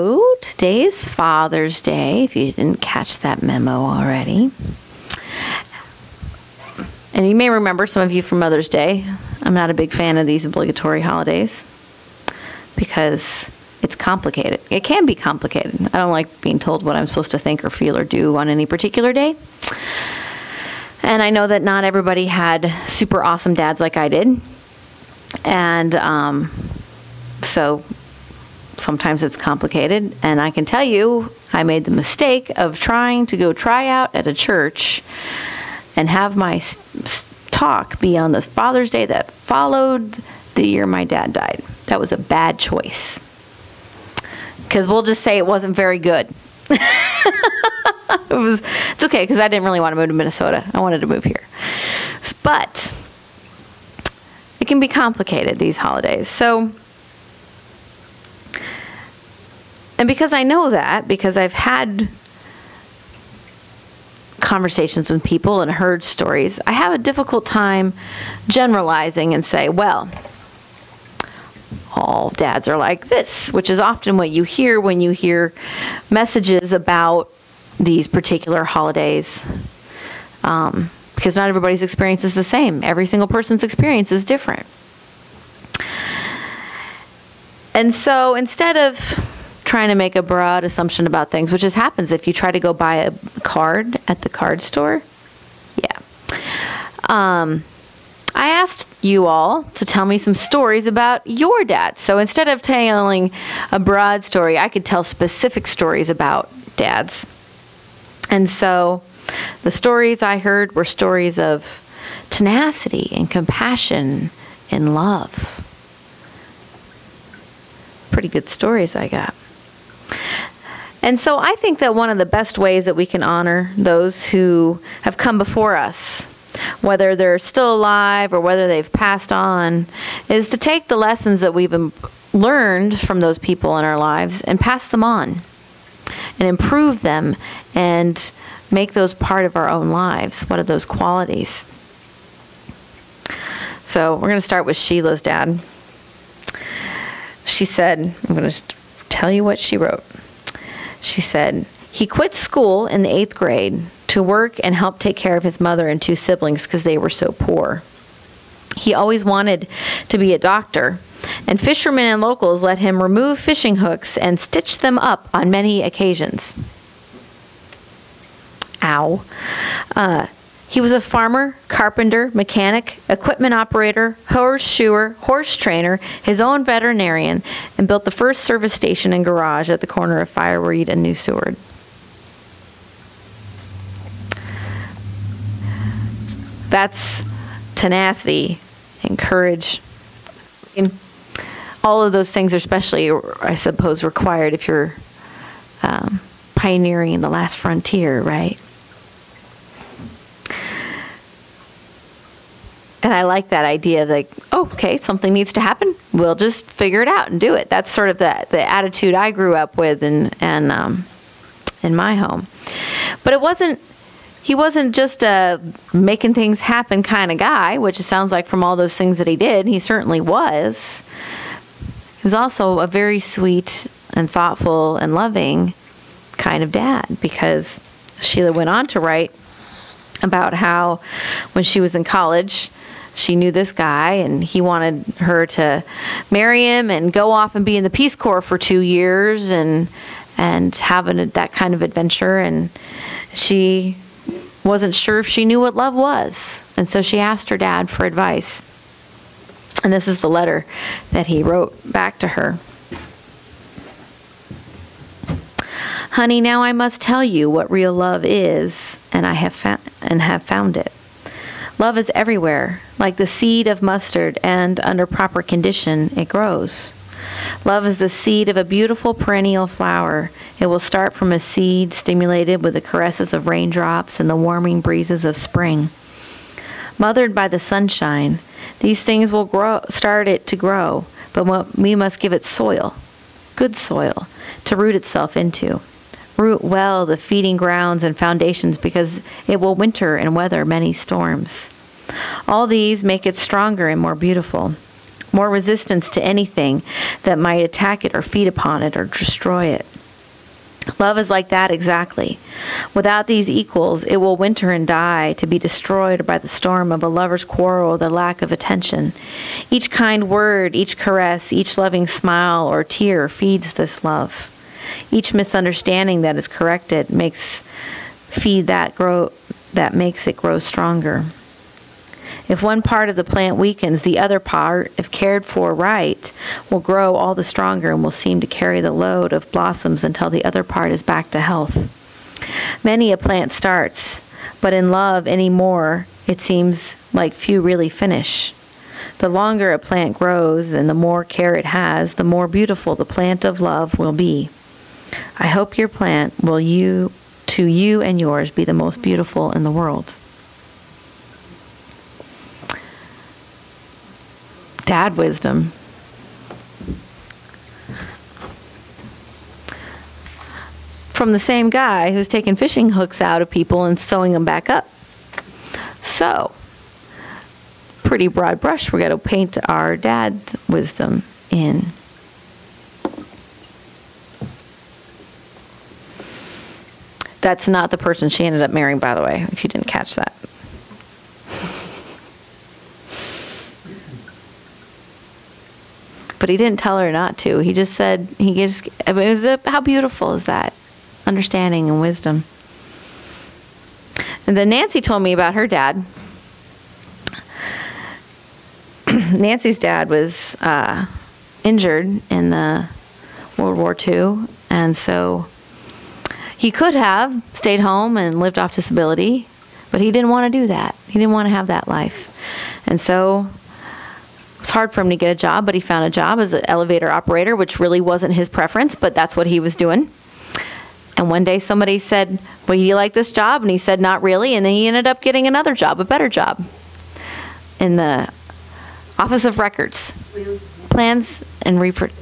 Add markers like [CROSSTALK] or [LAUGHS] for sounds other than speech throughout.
Today is Father's Day, if you didn't catch that memo already. And you may remember some of you from Mother's Day. I'm not a big fan of these obligatory holidays because it's complicated. It can be complicated. I don't like being told what I'm supposed to think or feel or do on any particular day. And I know that not everybody had super awesome dads like I did. And um, so sometimes it's complicated. And I can tell you, I made the mistake of trying to go try out at a church and have my talk be on the Father's Day that followed the year my dad died. That was a bad choice. Because we'll just say it wasn't very good. [LAUGHS] it was it's okay because I didn't really want to move to Minnesota. I wanted to move here. But it can be complicated these holidays. So and because I know that, because I've had conversations with people and heard stories, I have a difficult time generalizing and say, well, all dads are like this, which is often what you hear when you hear messages about these particular holidays. Um, because not everybody's experience is the same. Every single person's experience is different. And so instead of trying to make a broad assumption about things, which just happens if you try to go buy a card at the card store, yeah. Um, I asked you all to tell me some stories about your dad. So instead of telling a broad story, I could tell specific stories about dads. And so the stories I heard were stories of tenacity and compassion and love. Pretty good stories I got. And so I think that one of the best ways that we can honor those who have come before us, whether they're still alive or whether they've passed on, is to take the lessons that we've learned from those people in our lives and pass them on and improve them and make those part of our own lives. What are those qualities? So we're going to start with Sheila's dad. She said, I'm going to tell you what she wrote. She said, he quit school in the eighth grade to work and help take care of his mother and two siblings because they were so poor. He always wanted to be a doctor, and fishermen and locals let him remove fishing hooks and stitch them up on many occasions. Ow. Uh, he was a farmer, carpenter, mechanic, equipment operator, horseshoer, horse trainer, his own veterinarian, and built the first service station and garage at the corner of Fireweed and New Seward. That's tenacity and courage. And all of those things are especially, I suppose, required if you're um, pioneering in the last frontier, right? And I like that idea of like, oh, okay, something needs to happen. We'll just figure it out and do it. That's sort of the, the attitude I grew up with and, and um, in my home. But it wasn't, he wasn't just a making things happen kind of guy, which it sounds like from all those things that he did. He certainly was. He was also a very sweet and thoughtful and loving kind of dad because Sheila went on to write about how when she was in college, she knew this guy and he wanted her to marry him and go off and be in the Peace Corps for two years and and have an, that kind of adventure. And she wasn't sure if she knew what love was. And so she asked her dad for advice. And this is the letter that he wrote back to her. Honey, now I must tell you what real love is, and I have found and have found it. Love is everywhere, like the seed of mustard, and under proper condition, it grows. Love is the seed of a beautiful perennial flower. It will start from a seed stimulated with the caresses of raindrops and the warming breezes of spring. Mothered by the sunshine, these things will grow, start it to grow, but we must give it soil, good soil, to root itself into. Root well the feeding grounds and foundations because it will winter and weather many storms. All these make it stronger and more beautiful. more resistance to anything that might attack it or feed upon it or destroy it. Love is like that exactly. Without these equals, it will winter and die, to be destroyed by the storm of a lover's quarrel, the lack of attention. Each kind word, each caress, each loving smile or tear feeds this love. Each misunderstanding that is corrected makes feed that grow that makes it grow stronger. If one part of the plant weakens, the other part, if cared for right, will grow all the stronger and will seem to carry the load of blossoms until the other part is back to health. Many a plant starts, but in love any more, it seems like few really finish. The longer a plant grows and the more care it has, the more beautiful the plant of love will be. I hope your plant will you to you and yours be the most beautiful in the world. dad wisdom. From the same guy who's taking fishing hooks out of people and sewing them back up. So, pretty broad brush, we're going to paint our dad's wisdom in. That's not the person she ended up marrying, by the way, if you didn't catch that. but he didn't tell her not to. He just said he just. I mean, a, how beautiful is that? Understanding and wisdom. And then Nancy told me about her dad. [CLEARS THROAT] Nancy's dad was uh, injured in the World War II, and so he could have stayed home and lived off disability, but he didn't want to do that. He didn't want to have that life, and so it was hard for him to get a job, but he found a job as an elevator operator, which really wasn't his preference, but that's what he was doing. And one day somebody said, Well, you like this job? And he said, Not really. And then he ended up getting another job, a better job, in the Office of Records, Plans and Reprint.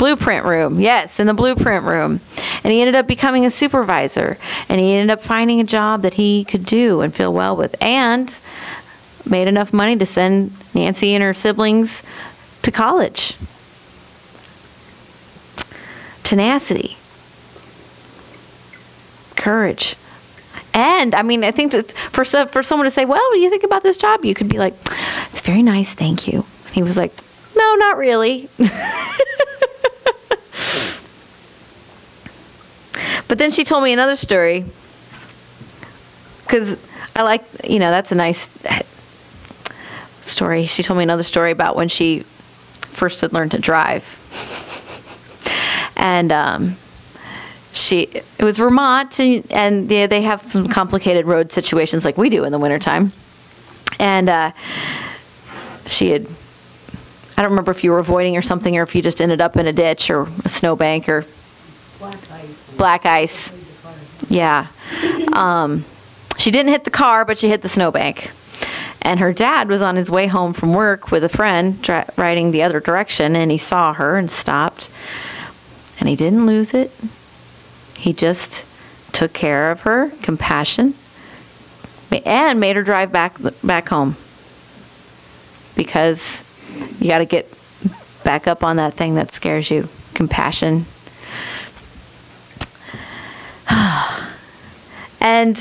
Blueprint room, yes, in the blueprint room. And he ended up becoming a supervisor. And he ended up finding a job that he could do and feel well with. And made enough money to send Nancy and her siblings to college. Tenacity, courage. And I mean, I think for for someone to say, "Well, what do you think about this job?" You could be like, "It's very nice, thank you." He was like, "No, not really." [LAUGHS] but then she told me another story because I like, you know, that's a nice story. She told me another story about when she first had learned to drive. and um, she, it was Vermont, and, and they, they have some complicated road situations like we do in the wintertime. And uh, she had, I don't remember if you were avoiding or something, or if you just ended up in a ditch or a snowbank or black ice. Yeah. Um, she didn't hit the car, but she hit the snowbank. And her dad was on his way home from work with a friend riding the other direction, and he saw her and stopped. And he didn't lose it. He just took care of her, compassion, and made her drive back back home. Because you got to get back up on that thing that scares you. Compassion. And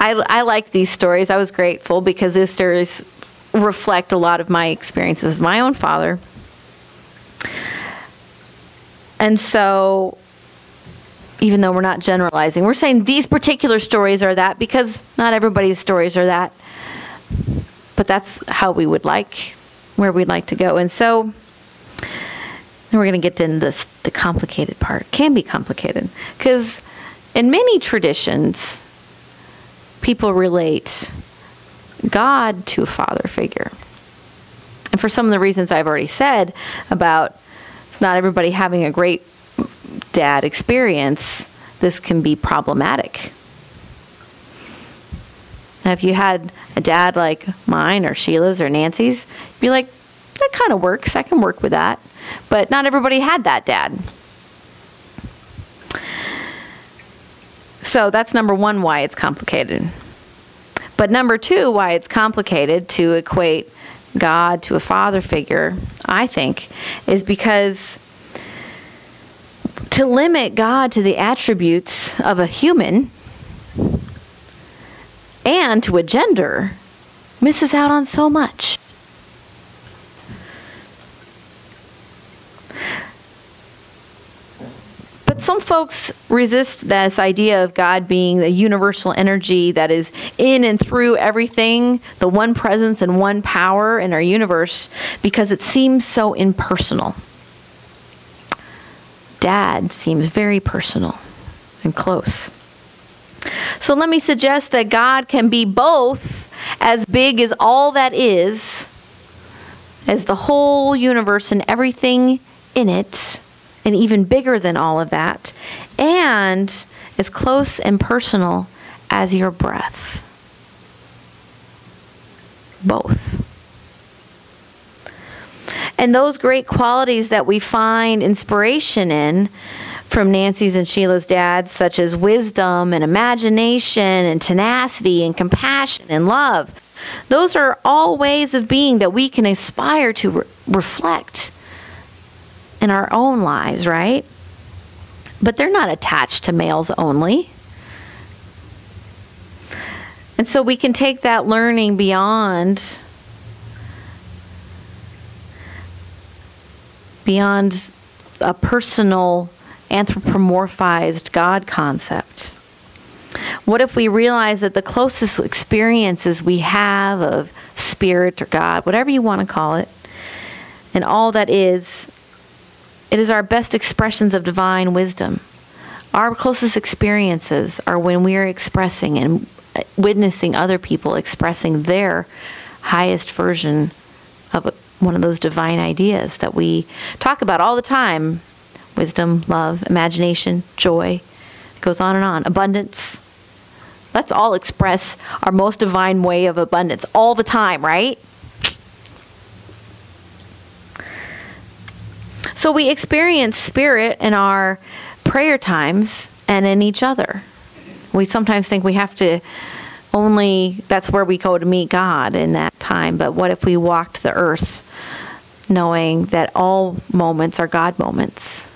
I, I like these stories. I was grateful because these stories reflect a lot of my experiences of my own father. And so, even though we're not generalizing, we're saying these particular stories are that because not everybody's stories are that. But that's how we would like, where we'd like to go. And so, now we're going to get into this, the complicated part. Can be complicated because in many traditions, people relate God to a father figure. And for some of the reasons I've already said about not everybody having a great dad experience, this can be problematic. Now, if you had a dad like mine or Sheila's or Nancy's, you'd be like, that kind of works. I can work with that. But not everybody had that dad. So that's number one why it's complicated. But number two, why it's complicated to equate God to a father figure, I think, is because to limit God to the attributes of a human and to a gender misses out on so much. Some folks resist this idea of God being the universal energy that is in and through everything, the one presence and one power in our universe, because it seems so impersonal. Dad seems very personal and close. So let me suggest that God can be both as big as all that is, as the whole universe and everything in it, and even bigger than all of that, and as close and personal as your breath. Both. And those great qualities that we find inspiration in from Nancy's and Sheila's dads, such as wisdom and imagination and tenacity and compassion and love. Those are all ways of being that we can aspire to re- reflect in our own lives, right? But they're not attached to males only. And so we can take that learning beyond beyond a personal anthropomorphized God concept? What if we realize that the closest experiences we have of spirit or God, whatever you want to call it, and all that is, it is our best expressions of divine wisdom. Our closest experiences are when we are expressing and uh, witnessing other people expressing their highest version of one of those divine ideas that we talk about all the time wisdom, love, imagination, joy. It goes on and on. Abundance. Let's all express our most divine way of abundance all the time, right? So we experience spirit in our prayer times and in each other. We sometimes think we have to only, that's where we go to meet God in that time. But what if we walked the earth knowing that all moments are God moments?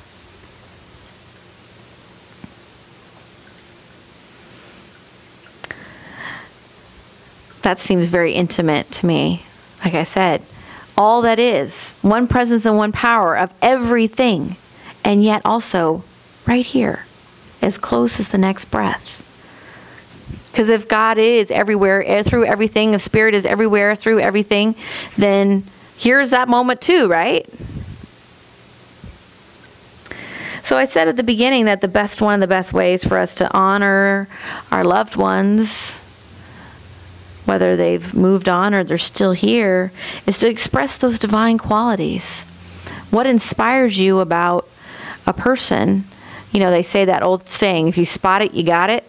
that seems very intimate to me. Like I said, all that is one presence and one power of everything, and yet also right here, as close as the next breath. Because if God is everywhere, eh, through everything, if Spirit is everywhere, through everything, then here's that moment too, right? So I said at the beginning that the best one of the best ways for us to honor our loved ones whether they've moved on or they're still here, is to express those divine qualities. What inspires you about a person? You know, they say that old saying if you spot it, you got it.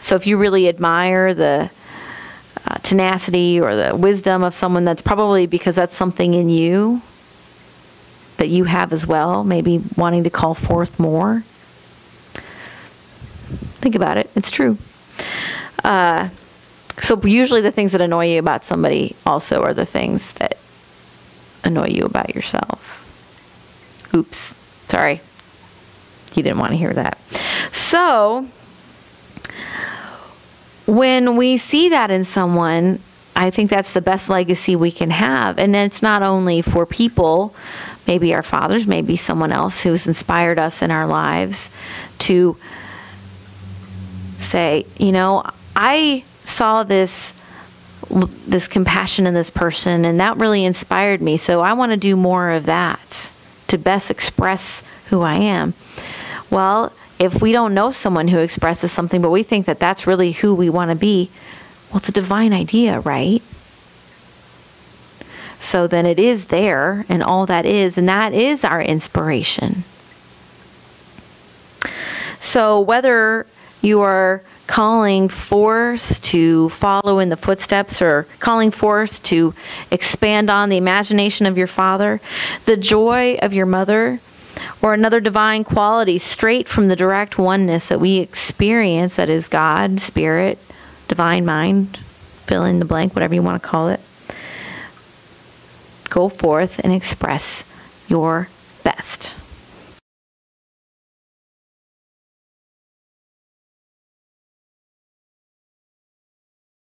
So if you really admire the uh, tenacity or the wisdom of someone, that's probably because that's something in you that you have as well, maybe wanting to call forth more. Think about it, it's true. Uh, so usually the things that annoy you about somebody also are the things that annoy you about yourself. Oops. Sorry. You didn't want to hear that. So when we see that in someone, I think that's the best legacy we can have. And it's not only for people, maybe our fathers, maybe someone else who's inspired us in our lives to say, you know, I saw this this compassion in this person and that really inspired me. So i want to do more of that to best express who i am. Well if we don't know someone who expresses something but we think that that's really who we want to be well it's a divine idea right? So then it is there and all that is and that is our inspiration. So whether you are calling forth to follow in the footsteps or calling forth to expand on the imagination of your father, the joy of your mother, or another divine quality straight from the direct oneness that we experience that is God, Spirit, divine mind, fill in the blank, whatever you want to call it. go forth and express your best.